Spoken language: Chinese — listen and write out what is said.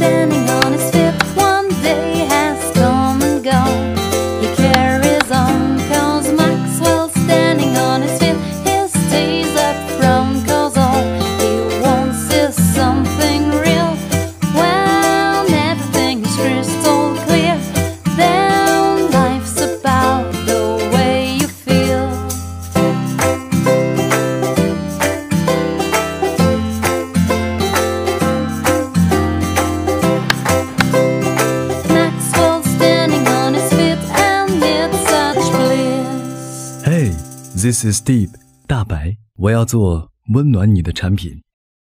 standing on. This is Deep 大白，我要做温暖你的产品。